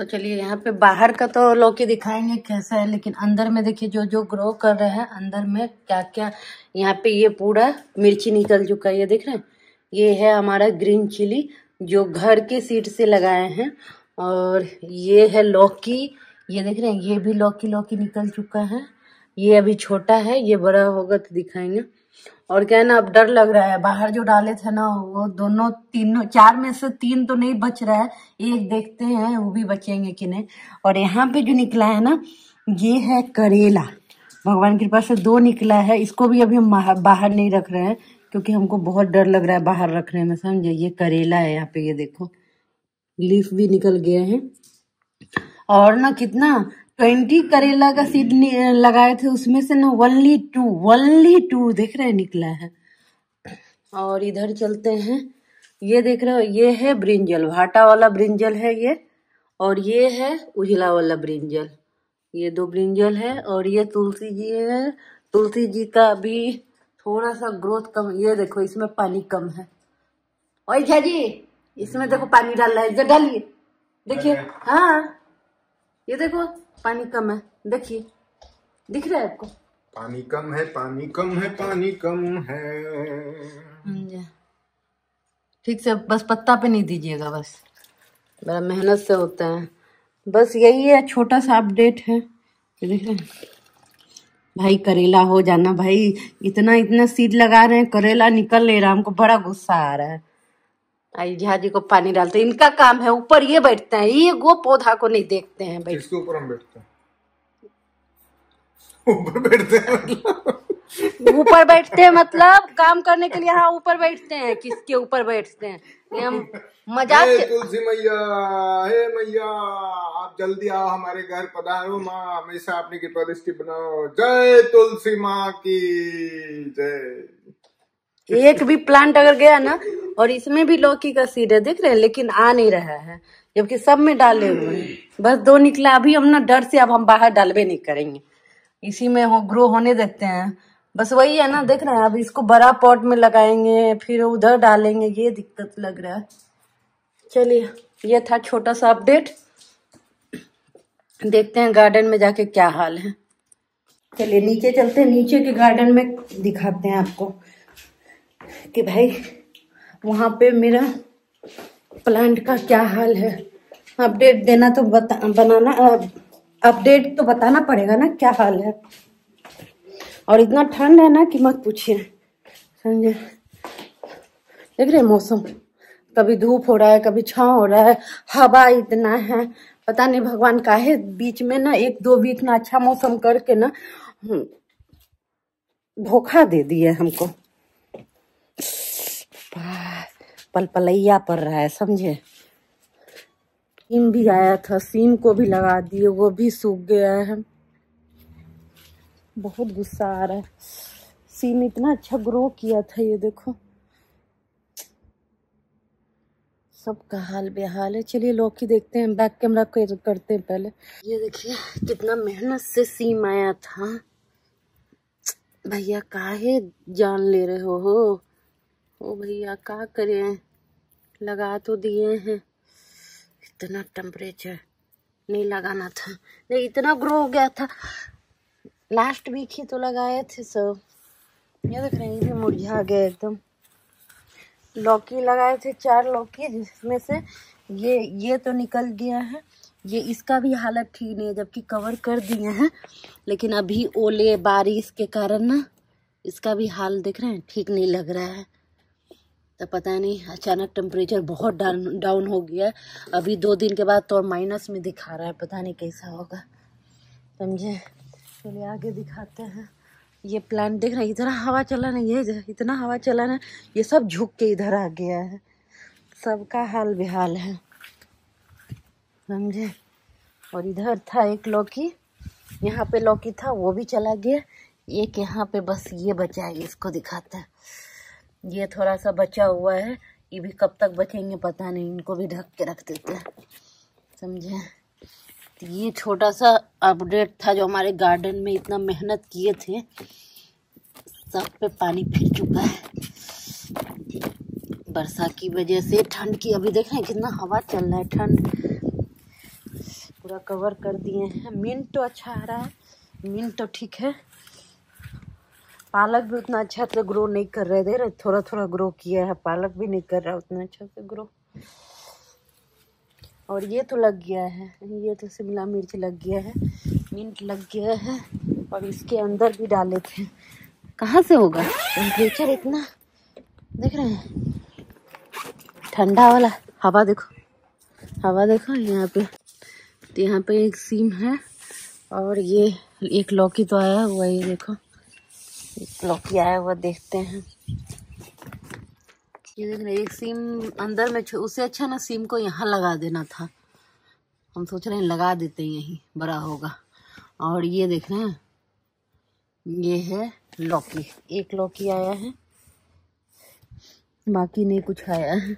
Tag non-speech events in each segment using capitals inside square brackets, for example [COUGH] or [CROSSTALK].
तो चलिए, यहाँ पे बाहर का तो लौकी दिखाएँगे कैसा है, लेकिन अंदर में देखिए, जो जो ग्रो कर रहे हैं, अंदर में क्या क्या यहाँ पे ये पूरा मिर्ची निकल चुका है, ये देख रहे हैं? ये है हमारा ग्रीन चिली जो घर के सीड से लगाए हैं, और ये है लौकी, ये देख रहे हैं, ये भी लौकी लौकी निकल चुका है, ये अभी छोटा है, ये बड़ा होगा तो दिखाएँगे। और क्या ना, अब डर लग रहा है। बाहर जो डाले थे ना, वो दोनों तीनों, चार में से तीन तो नहीं बच रहा है। एक देखते हैं, वो भी बचेंगे कि नहीं। और यहाँ पे जो निकला है ना, ये है करेला। भगवान की कृपा से दो निकला है। इसको भी अभी हम बाहर नहीं रख रहे हैं, क्योंकि हमको बहुत डर लग रहा है बाहर रखने में, समझे? ये करेला है यहाँ पे, ये देखो। लीफ भी निकल गया है। और ना कितना ट्वेंटी करेला का सीड लगाए थे उसमें से ना वनली टू वनली टू देख रहे हैं निकला है। और इधर चलते हैं। ये देख रहे हो ये है ब्रिंजल भाटा वाला ब्रिंजल है ये और ये है उजला वाला ब्रिंजल ये दो ब्रिंजल है और ये तुलसी जी है। तुलसी जी का भी थोड़ा सा ग्रोथ कम ये देखो इसमें पानी कम है। और जी इसमें देखो पानी डाल रहा है डालिए। देखिए हाँ ये देखो। पानी कम है देखिए। दिख रहा है आपको? पानी कम है पानी कम है पानी कम है। हम्म, ठीक से बस पत्ता पे नहीं दीजिएगा बस। बड़ा मेहनत से होता है। बस यही है छोटा सा अपडेट है। देख रहे हैं। भाई करेला हो जाना। भाई इतना इतना सीड लगा रहे हैं करेला निकल ले रहा। हमको बड़ा गुस्सा आ रहा है। आई झाजी को पानी डालते इनका काम है ऊपर ये बैठते हैं ये गो पौधा को नहीं देखते हैं बैठ इसके ऊपर हम बैठते हैं? ऊपर बैठते हैं ऊपर बैठते हैं मतलब काम करने के लिए हाँ ऊपर बैठते हैं। किसके ऊपर बैठते हैं? ये हम मज़ाक तुलसी मैया हे मैया आप जल्दी आओ हमारे घर पधारो माँ। हमेशा अपनी कृपा दृष्टि बनाओ। जय तुलसी माँ की जय। एक भी प्लांट अगर गया ना, और इसमें भी लौकी का सीड है, देख रहे हैं, लेकिन आ नहीं रहा है, जबकि सब में डाले हुए हैं। बस दो निकला, अभी हम ना डर से अब हम बाहर डालवे नहीं करेंगे। इसी में हो ग्रो होने देते हैं। बस वही है ना, देख रहे हैं, अब इसको बड़ा पॉट में लगाएँगे, फिर उधर डालेंगे, ये दिक्कत लग रहा है। चलिए, ये था छोटा सा अपडेट देखते हैं गार्डन में जाके क्या हाल है। चलिए, नीचे चलते हैं, नीचे के गार्डन में दिखाते हैं आपको। कि भाई वहाँ पे मेरा प्लांट का क्या हाल है? अपडेट देना तो बता बनाना अपडेट तो बताना पड़ेगा ना क्या हाल है। और इतना ठंड है ना कि मत पूछिए समझे? देख रहे मौसम कभी धूप हो रहा है कभी छाँव हो रहा है हवा इतना है पता नहीं भगवान काहे बीच में ना एक दो वीक ना अच्छा मौसम करके ना हम्म, धोखा दे दिए हमको। पल पलैया पड़ रहा है, समझे? सीम भी आया था, सीम को भी लगा दिए, वो भी सूख गया है। बहुत गुस्सा आ रहा है। सीम इतना अच्छा ग्रो किया था, ये देखो। सबका हाल बेहाल है। चलिए लौकी देखते हैं बैक कैमरा करते हैं पहले। ये देखिए, कितना मेहनत से सीम आया था। भैया, काहे जान ले रहे हो हो? ओ भैया क्या करें? लगा तो दिए हैं। इतना टेम्परेचर नहीं लगाना था। नहीं, इतना ग्रो हो गया था। लास्ट वीक ही तो लगाए थे सब। ये देख रहे हैं मुरझा गया एकदम। लौकी लगाए थे, चार लौकी, जिसमें से ये ये तो निकल गया है। ये इसका भी हालत ठीक नहीं है, जबकि कवर कर दिए हैं। लेकिन अभी ओले, बारिश के कारण ना, इसका भी हाल देख रहे हैं, ठीक नहीं लग रहा है। तो पता नहीं, अचानक टेम्परेचर बहुत डाउन डाउन हो गया है। अभी दो दिन के बाद तो माइनस में दिखा रहा है, पता नहीं कैसा होगा। समझे? चलिए आगे दिखाते हैं। ये प्लांट देख रहे हैं, इतना हवा चला ना ये इतना हवा चला ना, ये सब झुक के इधर आ गया है। सबका हाल बेहाल है। समझे? और इधर था एक लौकी, यहाँ पे लौकी था, वो भी चला गया। एक यहाँ पे बस ये बचा है, इसको दिखाते हैं। ये थोड़ा सा बचा हुआ है। ये भी कब तक बचेंगे पता नहीं, इनको भी ढक के रख देते हैं। समझे? तो ये छोटा सा अपडेट था जो हमारे गार्डन में इतना मेहनत किए थे। सब पे पानी फिर चुका है। वर्षा की वजह से ठंड की, अभी देख कितना हवा चल रहा है, ठंड। पूरा कवर कर दिए हैं। मिंट तो अच्छा आ रहा है। मिंट तो ठीक है। पालक भी उतना अच्छा से ग्रो नहीं कर रहे थे थोड़ा थोड़ा ग्रो किया है, पालक भी नहीं कर रहा, उतना अच्छा से ग्रो और ये तो लग गया है, ये तो शिमला मिर्च लग गया है मिंट लग गया है, और इसके अंदर भी डाले थे। कहाँ से होगा? टेम्परेचर इतना, देख रहे हैं। ठंडा वाला, हवा देखो हवा देखो, यहाँ पे तो यहाँ पे एक सीम है, और ये एक लौकी तो आया हुआ ये देखो। एक लौकी आया हुआ देखते हैं। ये देख रहे एक सीम अंदर में उससे अच्छा ना सीम को यहाँ लगा देना था। हम सोच रहे हैं लगा देते हैं यहीं, बड़ा होगा। और ये देख रहे हैं, ये है लौकी। एक लौकी आया है, बाकी नहीं कुछ आया है।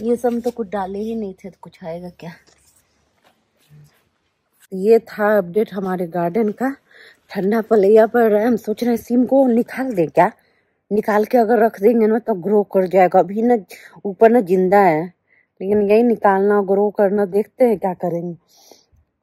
ये सब तो कुछ डाले ही नहीं थे तो कुछ आएगा क्या? ये था अपडेट हमारे गार्डन का। ठंडा पलैया है हम सोच रहे हैं सिम को निकाल दें क्या? निकाल के अगर रख देंगे ना तो ग्रो कर जाएगा। अभी ना ऊपर ना ज़िंदा है, लेकिन यही निकालना ग्रो करना, देखते हैं क्या करेंगे।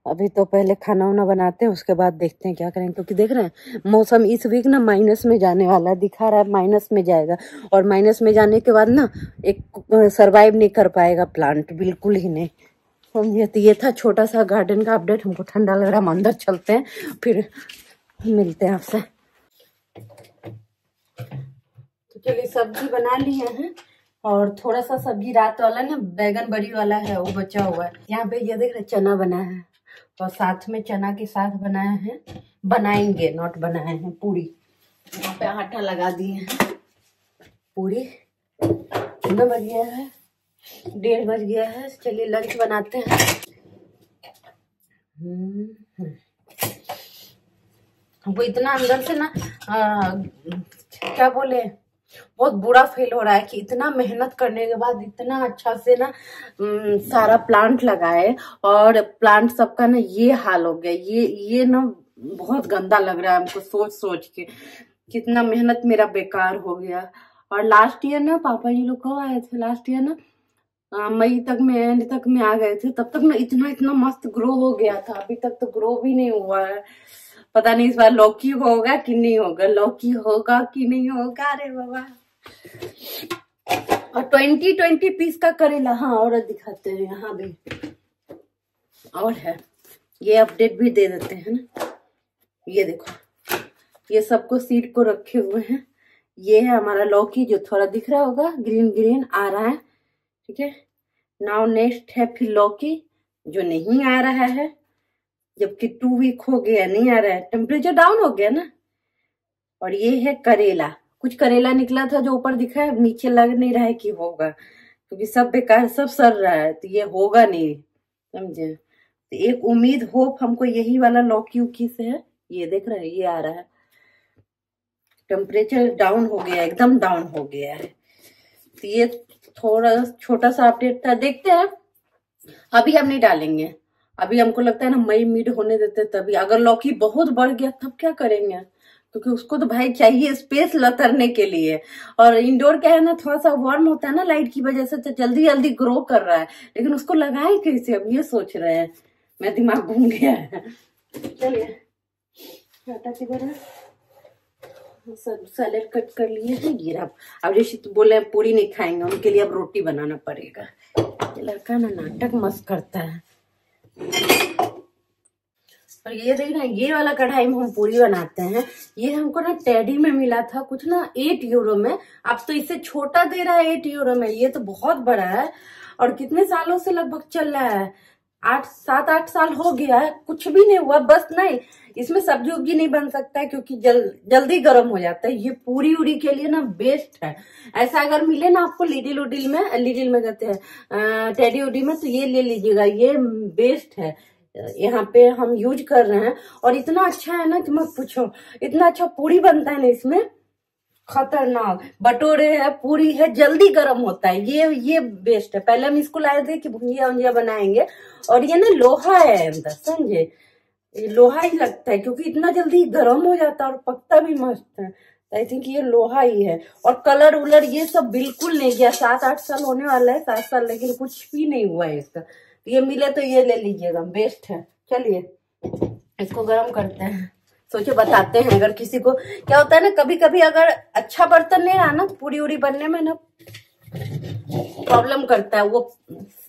अभी तो पहले खाना वाना बनाते हैं, उसके बाद देखते हैं क्या करेंगे। क्योंकि देख रहे हैं, मौसम इस वीक ना माइनस में जाने वाला है, दिखा रहा है माइनस में जाएगा। और माइनस में जाने के बाद ना, एक सरवाइव नहीं कर पाएगा प्लांट बिल्कुल ही नहीं। समझिए तो ये था छोटा सा गार्डन का अपडेट हमको ठंडा लग रहा है, हम अंदर चलते हैं, फिर मिलते हैं आपसे। तो चलिए सब्ज़ी बना लिए हैं और थोड़ा सा सब्ज़ी रात वाला ना, बैगन बड़ी वाला है, वो बचा हुआ है। यहाँ पे ये देख रहे चना बना है। और साथ में चना के साथ बनाए हैं, बनाएँगे नॉट बनाए हैं, पूरी। यहाँ पे आटा लगा दिए हैं। पूरी। कितना बज गया है? डेढ़ बज गया है। चलिए लंच बनाते हैं। हमको इतना अंदर से ना आ, क्या बोले बहुत बुरा फील हो रहा है कि इतना मेहनत करने के बाद इतना अच्छा से ना सारा प्लांट लगाए और प्लांट सबका ना ये हाल हो गया। ये ये ना बहुत गंदा लग रहा है हमको सोच सोच के। कितना मेहनत मेरा बेकार हो गया। और लास्ट ईयर ना पापा जी लोग कब आए थे? लास्ट ईयर ना मई तक में एंड तक में आ गए थे। तब तक ना इतना इतना मस्त ग्रो हो गया था। अभी तक तो ग्रो भी नहीं हुआ है। पता नहीं इस बार लौकी होगा कि नहीं होगा, लौकी होगा कि नहीं होगा? अरे बाबा। और ट्वेंटी ट्वेंटी पीस का करेला हाँ और दिखाते हैं यहाँ भी। और है, ये अपडेट भी दे देते हैं ना। ये देखो, ये सबको सीड को रखे हुए हैं। ये है हमारा लौकी जो थोड़ा दिख रहा होगा ग्रीन ग्रीन आ रहा है। ठीक है? नाउ नेक्स्ट है फिर लौकी, जो नहीं आ रहा है। जबकि टू वीक हो गया, नहीं आ रहा है। टेम्परेचर डाउन हो गया ना? और ये है करेला। कुछ करेला निकला था जो ऊपर दिखा है, नीचे लग नहीं रहा है कि होगा। क्योंकि सब बेकार, सब सर रहा है तो ये होगा नहीं, समझे? तो एक उम्मीद, होप हमको यही वाला लौकी उकी से है। ये देख रहे ये आ रहा है। टेम्परेचर डाउन हो गया, एकदम डाउन हो गया है। तो ये थोड़ा छोटा सा अपडेट था, देखते हैं। अभी हम नहीं डालेंगे। अभी हमको लगता है ना, मई मिड होने देते तभी। अगर लौकी बहुत बढ़ गया, तब क्या करेंगे? क्योंकि तो उसको तो भाई चाहिए स्पेस लतरने के लिए। और इंडोर क्या है ना थोड़ा सा वार्म होता है ना लाइट की वजह से तो जल्दी जल्दी ग्रो कर रहा है। लेकिन उसको लगाए कैसे अब ये सोच रहे हैं। मैं दिमाग घूम गया है। चलिए। सैलेड कट कर लिए हैं अब अब जैसे तो बोले पूरी नहीं खाएँगे, उनके लिए अब रोटी बनाना पड़ेगा। लड़का ना नाटक मस्त करता है। और ये देखना, ये वाला कढ़ाई में हम पूरी बनाते हैं। ये हमको ना टेडी में मिला था कुछ ना एट यूरो में। अब तो इसे छोटा दे रहा है एट यूरो में। ये तो बहुत बड़ा है और कितने सालों से लगभग चल रहा है? आठ सात आठ साल हो गया है कुछ भी नहीं हुआ बस नहीं इसमें सब्ज़ी उब्जी नहीं बन सकता है क्योंकि जल, जल्दी गर्म हो जाता है। ये पूरी उड़ी के लिए ना बेस्ट है। ऐसा अगर मिले ना आपको लिडिल उडिल में लिडिल में कहते हैं टेडी उडी में तो ये ले लीजिएगा ये बेस्ट है। यहाँ पे हम यूज़ कर रहे हैं। और इतना अच्छा है ना कि मत पूछो इतना अच्छा पूरी बनता है ना इसमें खतरनाक। बटोरे है, पूरी है, जल्दी गर्म होता है। ये ये बेस्ट है। पहले हम इसको लाए थे कि भुंजिया उंजिया बनाएँगे। और ये ना लोहा है अंदर, समझे? लोहा ही लगता है, क्योंकि इतना जल्दी गर्म हो जाता है और पकता भी मस्त है। आई थिंक ये लोहा ही है। और कलर उलर ये सब बिल्कुल नहीं गया। सात आठ साल होने वाला है, सात साल, लेकिन कुछ भी नहीं हुआ है इसका। ये मिले तो ये ले लीजिएगा। बेस्ट है। चलिए, इसको गर्म करते हैं। सोचे, बताते हैं अगर किसी को। क्या होता है ना कभी कभी अगर अच्छा बर्तन ले रहा ना तो पूरी उड़ी बनने में ना प्रॉब्लम करता है। वो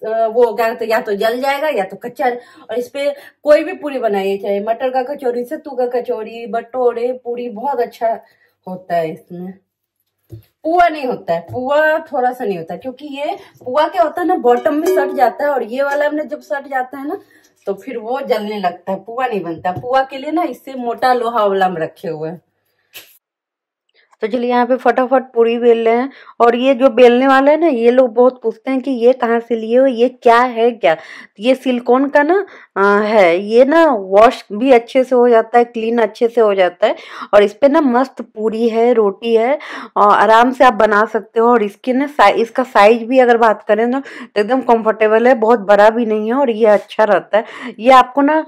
वो क्या कहते या तो जल जाएगा, या तो कच्चा और इस पे कोई भी पूरी बनाइए चाहे मटर का कचौरी, सत्तू का कचौरी, बटोरे, पूरी बहुत अच्छा होता है इसमें। पुआ नहीं होता है। पुआ थोड़ा सा नहीं होता क्योंकि ये, पुआ क्या होता है ना बॉटम में सट जाता है। और ये वाला हमने जब सट जाता है ना तो फिर वो जलने लगता है, पुआ नहीं बनता। पुआ के लिए ना इससे मोटा लोहा वाला हम रखे हुए हैं। तो चलिए यहाँ पे फटाफट पूरी बेल रहे हैं। और ये जो बेलने वाला है ना ये लोग बहुत पूछते हैं कि ये कहाँ से लिए हो ये क्या है क्या? ये सिलिकॉन का ना आ, है ये ना वॉश भी अच्छे से हो जाता है क्लीन अच्छे से हो जाता है। और इस पे ना मस्त पूरी है रोटी है और आराम से आप बना सकते हो। और इसके ना सा, इसका साइज़ भी अगर बात करें ना तो एकदम कम्फर्टेबल है बहुत बड़ा भी नहीं है और ये अच्छा रहता है। ये आपको ना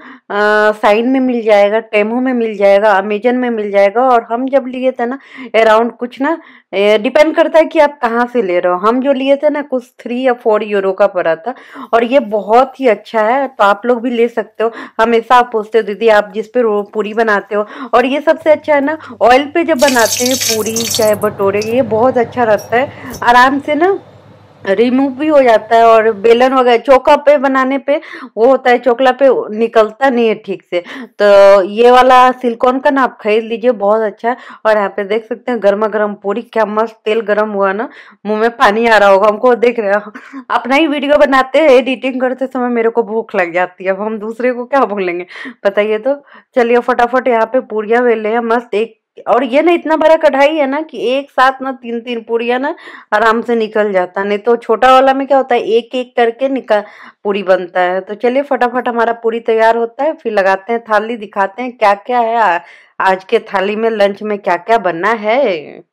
साइन में मिल जाएगा टेमो में मिल जाएगा अमेजन में मिल जाएगा। और हम जब लिए थे ना अराउंड कुछ ना डिपेंड करता है कि आप कहाँ से ले रहे हो। हम जो लिए थे ना, कुछ थ्री या फोर यूरो का पड़ा था। और ये बहुत ही अच्छा है तो आप लोग भी ले सकते हो। हमेशा आप पूछते हो, दीदी, आप जिस पे पूरी बनाते हो? और ये सबसे अच्छा है ना ऑयल पे जब बनाते हैं पूरी, चाहे भटोरे, ये बहुत अच्छा रहता है। आराम से ना रिमूव भी हो जाता है और बेलन वगैरह चौका पे बनाने पे वो होता है चोकला पे निकलता नहीं है ठीक से। तो ये वाला सिलिकॉन का ना आप खरीद लीजिए, बहुत अच्छा है। और यहाँ पे देख सकते हैं गर्मा गर्म पूरी, क्या मस्त तेल गर्म हुआ ना। मुँह में पानी आ रहा होगा हमको, देख रहे हो। अपना ही वीडियो बनाते हैं एडिटिंग करते समय मेरे को भूख लग जाती है। अब हम दूसरे को क्या बोलेंगे? बताइए तो। चलिए फटाफट यहाँ पे पूरियाँ वेले हैं, मस्त एक और ये ना इतना बड़ा कढ़ाई है ना कि एक साथ ना तीन तीन पूरियाँ ना आराम से निकल जाता नहीं तो छोटा वाला में क्या होता है एक एक करके निकल पूरी बनता है। तो चलिए फटाफट हमारा पूरी तैयार होता है, फिर लगाते हैं थाली, दिखाते हैं क्या क्या है आज के थाली में लंच में क्या क्या बनना है।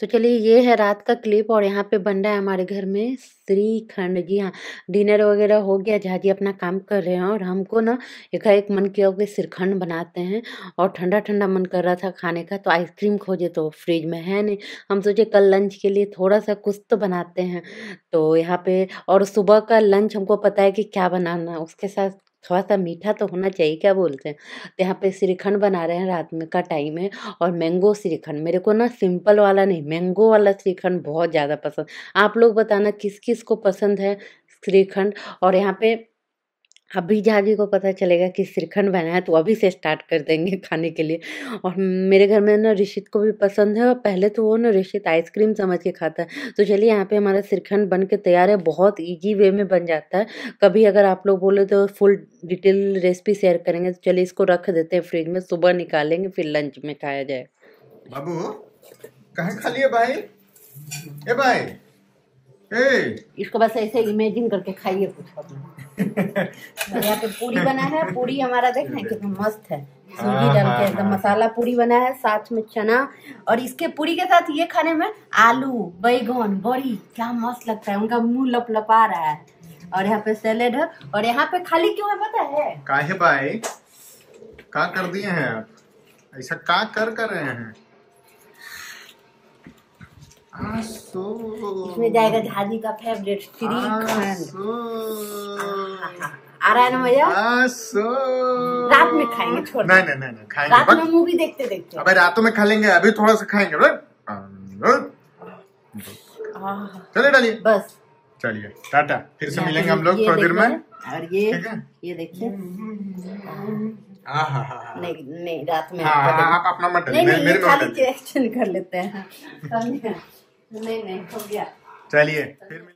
तो चलिए ये है रात का क्लिप और यहाँ पे बन रहा है हमारे घर में श्रीखंड जी हाँ डिनर वगैरह हो गया जहाँ जी अपना काम कर रहे हैं और हमको ना एक मन किया कि श्रीखंड बनाते हैं और ठंडा ठंडा मन कर रहा था खाने का तो आइसक्रीम खोजे तो फ्रिज में है नहीं। हम सोचे कल लंच के लिए थोड़ा सा कुछ तो बनाते हैं तो यहाँ पे और सुबह का लंच हमको पता है कि क्या बनाना उसके साथ थोड़ा सा मीठा तो होना चाहिए, क्या बोलते हैं? तो यहाँ पे श्रीखंड बना रहे हैं रात में का टाइम है और मैंगो श्रीखंड, मेरे को ना सिंपल वाला नहीं, मैंगो वाला श्रीखंड बहुत ज़्यादा पसंद। आप लोग बताना किस किस को पसंद है श्रीखंड? और यहाँ पे अभी झाजी को पता चलेगा कि श्रीखंड बना है तो अभी से स्टार्ट कर देंगे [LAUGHS] खाने के लिए। और मेरे घर में ना ऋषित को भी पसंद है और पहले तो वो ना ऋषित आइसक्रीम समझ के खाता है। तो चलिए यहाँ पे हमारा श्रीखंड बन के तैयार है बहुत इजी वे में बन जाता है। कभी अगर आप लोग बोले तो फुल डिटेल रेसिपी शेयर करेंगे तो चलिए इसको रख देते हैं फ्रिज में सुबह निकालेंगे फिर लंच में खाया जाए। बाबू कहा खा लिया भाई? ए भाई ए। इसको बस ऐसे इमेजिन करके खाइए कुछ यहाँ पे पूरी बना है पूरी हमारा देख रहे कितना मस्त है। सूजी डाल के एकदम मसाला पूरी बना है साथ में चना और इसके पूरी के साथ ये खाने में आलू बैगन बड़ी क्या मस्त लगता है उनका मुँह लप लपा रहा है। और यहाँ पे सैलेड है और यहाँ पे खाली क्यों है पता है? काहे भाई? का कर दिए हैं आप? ऐसा का कर कर रहे हैं? इसमें जाएगा झाजी का फेवरेट श्रीखंड आ रहा है ना मज़ा रात में खाएँगे छोड़ नहीं नहीं नहीं खाएँगे रात में मूवी देखते देखते। अबे रातों में खा लेंगे अभी थोड़ा सा खाएँगे चलिए डालिए। बस। चलिए टाटा। फिर से मिलेंगे हम लोग थोड़ी देर में। और ये ये देखिए। नहीं नहीं रात में आप अपना मटन नहीं नहीं मेरे खाली रिएक्शन कर लेते हैं। नहीं नहीं हो गया। चलिए फिर